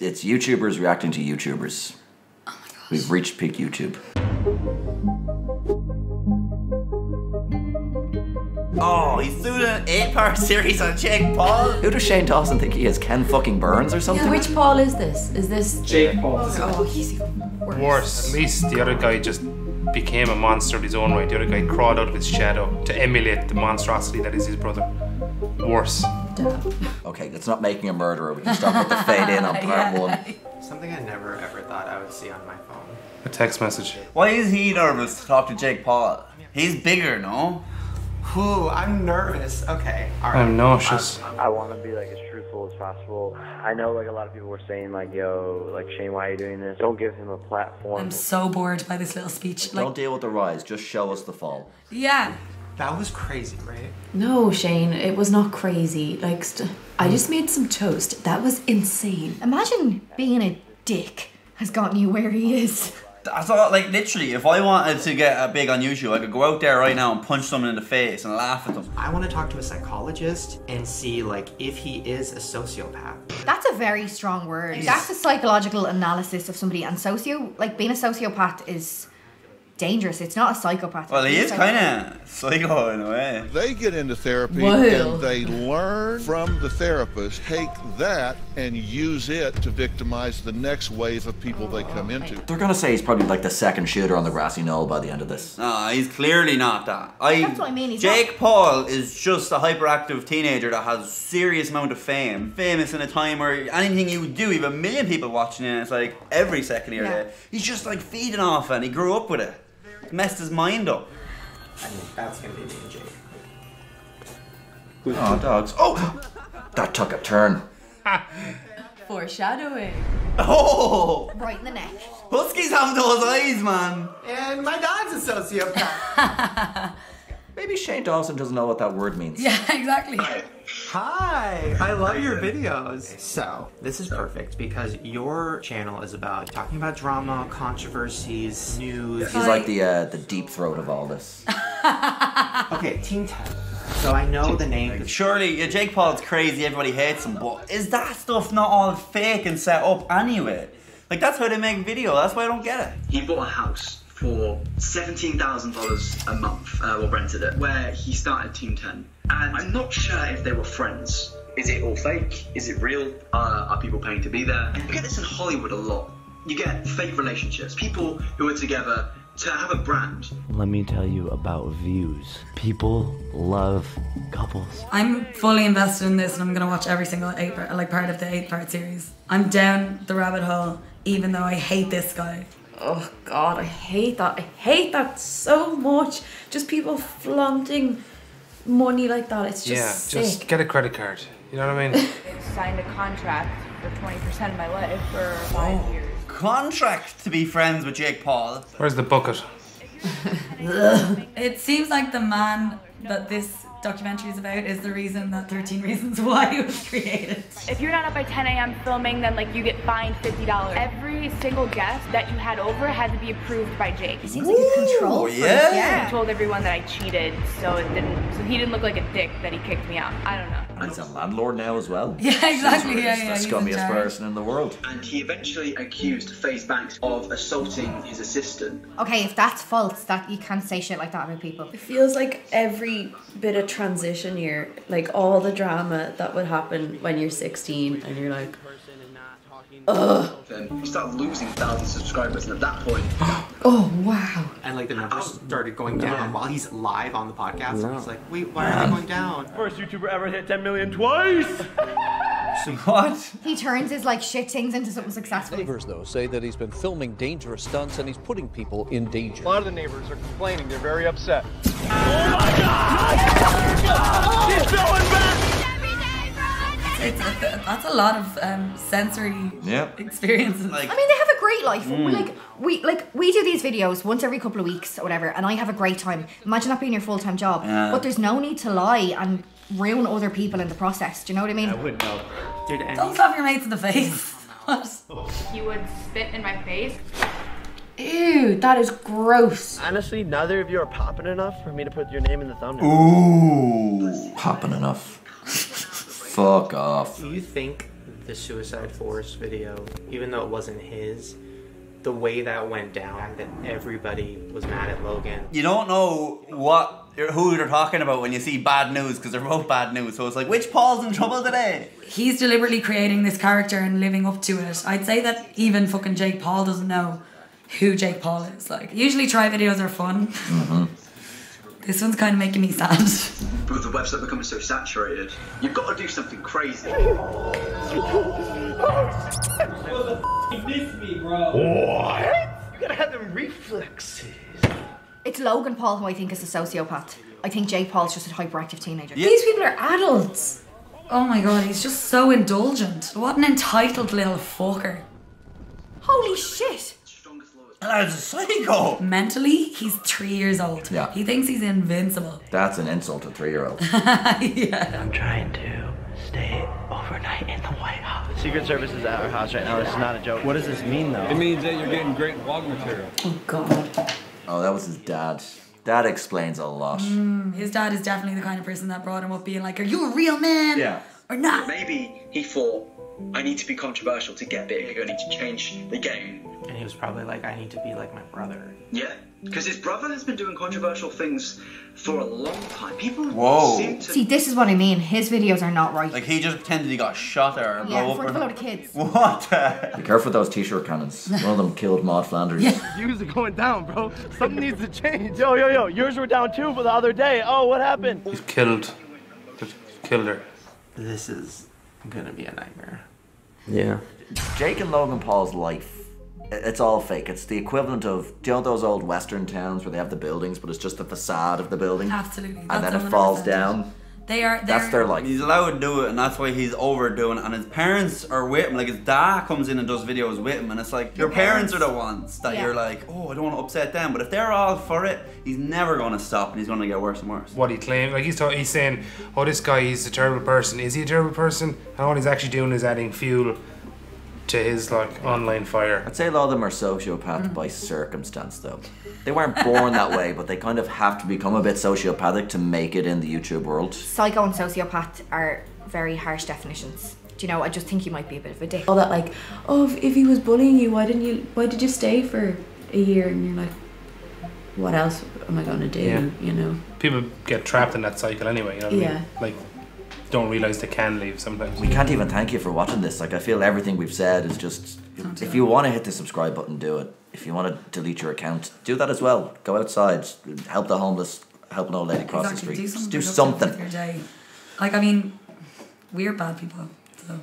It's YouTubers reacting to YouTubers. Oh my gosh. We've reached peak YouTube. Oh, he's doing an eight-part series on Jake Paul. Who does Shane Dawson think he is? Ken fucking Burns or something? Yeah, which Paul is this? Is this Jake Paul. Oh, he's even worse. Worse. At least the other guy just became a monster in his own right. The other guy crawled out of his shadow to emulate the monstrosity that is his brother. Worse. Duh. Okay, that's not making a murderer. We can stop with the fade in on part Yeah. one. Something I never ever thought I would see on my phone. A text message. Why is he nervous to talk to Jake Paul? He's bigger, no? Whew, I'm nervous. Okay, alright. I'm nauseous. I want to be like as truthful as possible. I know like a lot of people were saying like, "Yo, like Shane, why are you doing this? Don't give him a platform." I'm so bored by this little speech. Like, Don't deal with the rise, just show us the fall. yeah. That was crazy, right? No, Shane, it was not crazy. Like, st- I just made some toast. That was insane. Imagine being a dick has gotten you where he is. I thought, like, literally, if I wanted to get a big on YouTube, I could go out there right now and punch someone in the face and laugh at them. I want to talk to a psychologist and see like if he is a sociopath. That's a very strong word. That's a psychological analysis of somebody, and socio, like being a sociopath is dangerous. It's not a psychopath. Well, he is kind of psycho in a way. They get into therapy Whoa. and they learn from the therapist, take that and use it to victimize the next wave of people they come oh, into. They're gonna say he's probably like the second shooter on the grassy knoll by the end of this. No, he's clearly not that. I, That's what I mean, he's Jake Paul is just a hyperactive teenager that has serious amount of fame. Famous in a time where anything you would do, you have a million people watching it. It's like every second of your Yeah. day. He's just like feeding off it and he grew up with it. Messed his mind up. I mean, that's gonna be me and Jake. Oh, dogs. Oh! That took a turn. Foreshadowing. Oh! right in the neck. Huskies have those eyes, man. And my dog's a sociopath. Maybe Shane Dawson doesn't know what that word means. Yeah, exactly. Hi, I love your videos. So, this is perfect because your channel is about talking about drama, controversies, news. He's like the uh, the deep throat of all this. Okay, Team 10. So I know the name. Surely, yeah, Jake Paul's crazy, everybody hates him, but is that stuff not all fake and set up anyway? Like, that's how they make video, that's why I don't get it. he bought a house for $17,000 a month, uh, or rented it, where he started Team 10. And I'm not sure if they were friends. Is it all fake? Is it real? Uh, are people paying to be there? You get this in Hollywood a lot. You get fake relationships. People who are together to have a brand. Let me tell you about views. People love couples. I'm fully invested in this and I'm gonna watch every single eight part, like part of the eight part series. I'm down the rabbit hole, even though I hate this guy. Oh god, I hate that. I hate that so much. Just people flaunting money like that. It's just yeah, sick. just get a credit card. You know what I mean? signed a contract for 20% of my life for five Oh. years. Contract to be friends with Jake Paul. Where's the bucket? It seems like the man that this documentary is about is the reason that 13 Reasons Why was created. If you're not up by 10 a.m. filming, then like you get fined $50. Every single guest that you had over had to be approved by Jake. He seems like a control freak. yeah. I told everyone that I cheated, so it didn't. So he didn't look like a dick that he kicked me out. I don't know. He's a landlord now as well. Yeah, exactly. He's Yeah, the yeah. he's scummiest person in the world. And he eventually accused FaZe Banks of assaulting his assistant. Okay, if that's false, that you can't say shit like that about people. It feels like every bit of transition year, like all the drama that would happen when you're 16 and you're like, Then You start losing thousands of subscribers, and at that point, oh wow. And like the numbers started going down while he's live on the podcast. And he's like, wait, why are they going down? First YouTuber ever hit 10 million twice. What? He turns his like shittings into something successful. Neighbors, though, say that he's been filming dangerous stunts and he's putting people in danger. A lot of the neighbors are complaining. They're very upset. Oh It's a, that's a lot of um, sensory Yeah. experiences. Like, I mean, they have a great life. We, like we like we do these videos once every couple of weeks or whatever, and I have a great time. Imagine that being your full time job. Yeah. But there's no need to lie and ruin other people in the process. Do you know what I mean? I Wouldn't know. Did any Don't slap your mates in the face. what? He would spit in my face. Ew, that is gross. Honestly, neither of you are popping enough for me to put your name in the thumbnail. Ooh. Popping enough. Fuck off. Do you think the Suicide Forest video, even though it wasn't his, the way that went down, that everybody was mad at Logan. You don't know what who they're talking about when you see bad news because they're both bad news. So it's like, which Paul's in trouble today? He's deliberately creating this character and living up to it. I'd say that even fucking Jake Paul doesn't know who Jake Paul is. Like, usually try videos are fun. Mm-hmm. This one's kind of making me sad. But with the website becoming so saturated, you've got to do something crazy. miss me, bro. What? You gotta have them reflexes. It's Logan Paul who I think is a sociopath. I think Jake Paul's just a hyperactive teenager. These people are adults. Oh my god, he's just so indulgent. What an entitled little fucker. Holy shit! That's a psycho. Mentally, he's three years old. Yeah. He thinks he's invincible. That's an insult to three year olds. yeah. I'm trying to stay overnight in the White House. Secret Service is at our house right now. This is not a joke. What does this mean, though? It means that you're getting great vlog material. Oh god. Oh, that was his dad. That explains a lot. Mm, his dad is definitely the kind of person that brought him up being like, Are you a real man? Yeah. Or not? Maybe he thought, I need to be controversial to get big. I need to change the game. And he was probably like, I need to be like my brother. Yeah, because his brother has been doing controversial things for a long time. People Whoa. seem to. See, this is what I mean. His videos are not right. Like he just pretended he got shot or yeah, blow in front of a up. load of kids. What? the- Be careful with those t shirt cannons. One of them killed Maud Flanders. Yeah. Views are going down, bro. Something needs to change. Yo, yo, yo. Yours were down too for the other day. Oh, what happened? He's killed. Killed her. This is gonna be a nightmare. Yeah. Jake and Logan Paul's life. It's all fake. It's the equivalent of, do you know those old western towns where they have the buildings, but it's just the facade of the building? Absolutely. And That's then it falls 100%. down. They are That's their life. He's allowed to do it, and that's why he's overdoing it. And his parents are with him. Like his dad comes in and does videos with him, and it's like your, Your parents, parents. are the ones that Yeah. you're like, oh, I don't want to upset them. But if they're all for it, he's never going to stop, and he's going to get worse and worse. What he claims, like he's talking, he's saying, "Oh, this guy, he's a terrible person." Is he a terrible person? And all he's actually doing is adding fuel to his like online fire. I'd say a lot of them are sociopath mm. by circumstance, though. They weren't born that way, but they kind of have to become a bit sociopathic to make it in the YouTube world. Psycho and sociopath are very harsh definitions. Do you know? I just think you might be a bit of a dick. all that like oh if, if he was bullying you why didn't you why did you stay for a year and you're like what else am i going to do Yeah. you know People get trapped in that cycle anyway. You know what I Yeah. mean? Like, don't realize they can leave sometimes. We can't even thank you for watching this. Like, I feel everything we've said is just. If you want to hit the subscribe button, do it. If you want to delete your account, do that as well. Go outside, help the homeless, help an old lady cross exactly, the street. do something. do something. with your day. Like I mean, we're bad people. So